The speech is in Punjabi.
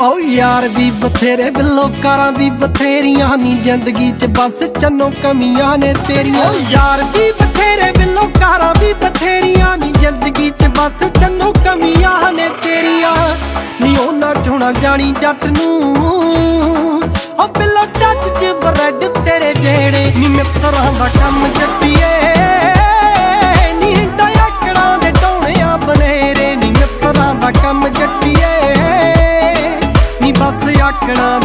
ਓ ਯਾਰ ਵੀ ਬਥੇਰੇ ਬਿੱਲੋ ਕਾਰਾਂ ਵੀ ਬਥੇਰੀਆਂ ਨੀ, ਜ਼ਿੰਦਗੀ 'ਚ ਬਸ ਚੰਨੋ ਕਮੀਆਂ ਨੇ ਤੇਰੀਆਂ। ਯਾਰ ਵੀ ਬਥੇਰੇ ਬਿੱਲੋ ਕਾਰਾਂ ਵੀ ਬਥੇਰੀਆਂ ਨੀ, ਜ਼ਿੰਦਗੀ 'ਚ ਬਸ ਚੰਨੋ ਕਮੀਆਂ ਨੇ ਤੇਰੀਆਂ। ਨੀ ਉਹਨਾਂ ਚੋਣਾ ਜਾਣੀ ਜੱਟ ਨੂੰ। ਓ ਬਿੱਲੋ ਟੱਚ 'ਚ ਬਰੈਡ ਤੇਰੇ ਜਿਹੜੇ। ਨੀ ਮਿੱਤਰਾਂ ਦਾ ਕੰਮ ਦੱਸ ਆਖਣਾ